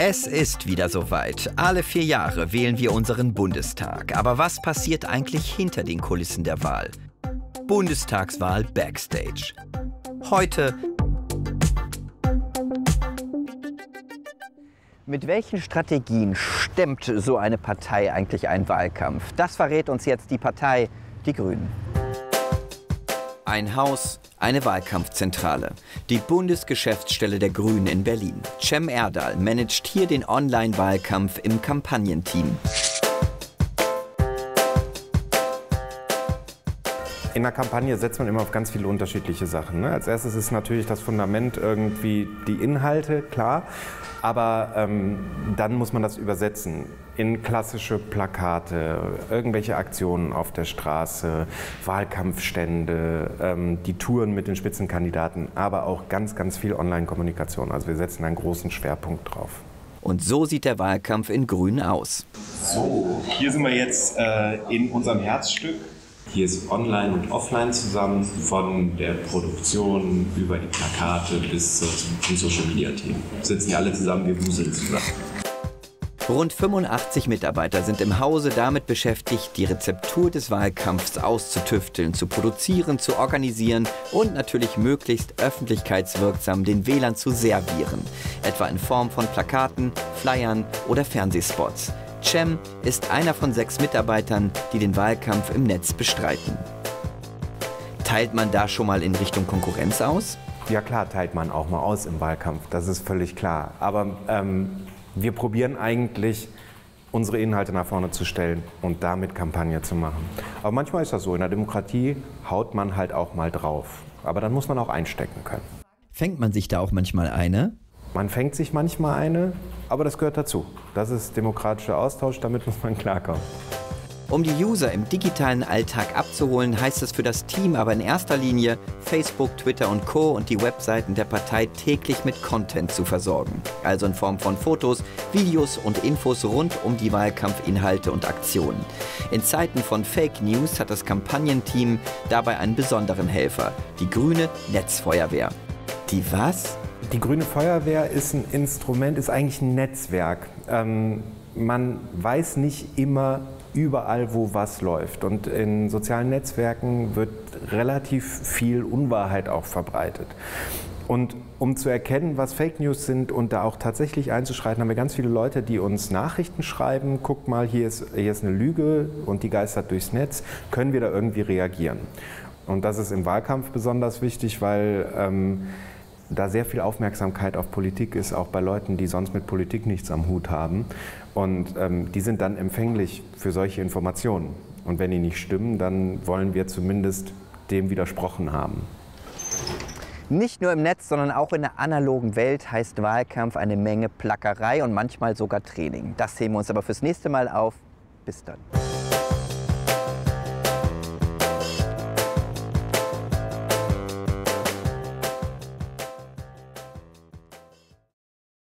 Es ist wieder soweit. Alle vier Jahre wählen wir unseren Bundestag. Aber was passiert eigentlich hinter den Kulissen der Wahl? Bundestagswahl Backstage. Heute Mit welchen Strategien stemmt so eine Partei eigentlich einen Wahlkampf? Das verrät uns jetzt die Partei Die Grünen. Ein Haus, eine Wahlkampfzentrale. Die Bundesgeschäftsstelle der Grünen in Berlin. Cem Erdal managt hier den Online-Wahlkampf im Kampagnenteam. In der Kampagne setzt man immer auf ganz viele unterschiedliche Sachen. Ne? Als erstes ist natürlich das Fundament irgendwie die Inhalte, klar. Aber ähm, dann muss man das übersetzen in klassische Plakate, irgendwelche Aktionen auf der Straße, Wahlkampfstände, ähm, die Touren mit den Spitzenkandidaten, aber auch ganz, ganz viel Online-Kommunikation. Also wir setzen einen großen Schwerpunkt drauf. Und so sieht der Wahlkampf in Grün aus. So, hier sind wir jetzt äh, in unserem Herzstück hier ist Online und Offline zusammen, von der Produktion über die Plakate bis zum Social Media Team. Sitzen hier alle zusammen, wir wuseln zusammen. Rund 85 Mitarbeiter sind im Hause damit beschäftigt, die Rezeptur des Wahlkampfs auszutüfteln, zu produzieren, zu organisieren und natürlich möglichst öffentlichkeitswirksam den Wählern zu servieren, etwa in Form von Plakaten, Flyern oder Fernsehspots. Cem ist einer von sechs Mitarbeitern, die den Wahlkampf im Netz bestreiten. Teilt man da schon mal in Richtung Konkurrenz aus? Ja klar, teilt man auch mal aus im Wahlkampf, das ist völlig klar. Aber ähm, wir probieren eigentlich, unsere Inhalte nach vorne zu stellen und damit Kampagne zu machen. Aber manchmal ist das so, in der Demokratie haut man halt auch mal drauf. Aber dann muss man auch einstecken können. Fängt man sich da auch manchmal eine? Man fängt sich manchmal eine, aber das gehört dazu. Das ist demokratischer Austausch, damit muss man klarkommen. Um die User im digitalen Alltag abzuholen, heißt es für das Team aber in erster Linie, Facebook, Twitter und Co. und die Webseiten der Partei täglich mit Content zu versorgen. Also in Form von Fotos, Videos und Infos rund um die Wahlkampfinhalte und Aktionen. In Zeiten von Fake News hat das Kampagnenteam dabei einen besonderen Helfer, die grüne Netzfeuerwehr. Die was? Die Grüne Feuerwehr ist ein Instrument, ist eigentlich ein Netzwerk. Ähm, man weiß nicht immer überall, wo was läuft. Und in sozialen Netzwerken wird relativ viel Unwahrheit auch verbreitet. Und um zu erkennen, was Fake News sind und da auch tatsächlich einzuschreiten, haben wir ganz viele Leute, die uns Nachrichten schreiben. Guck mal, hier ist, hier ist eine Lüge und die geistert durchs Netz. Können wir da irgendwie reagieren? Und das ist im Wahlkampf besonders wichtig, weil ähm, da sehr viel Aufmerksamkeit auf Politik ist, auch bei Leuten, die sonst mit Politik nichts am Hut haben. Und ähm, die sind dann empfänglich für solche Informationen. Und wenn die nicht stimmen, dann wollen wir zumindest dem widersprochen haben. Nicht nur im Netz, sondern auch in der analogen Welt heißt Wahlkampf eine Menge Plackerei und manchmal sogar Training. Das sehen wir uns aber fürs nächste Mal auf. Bis dann.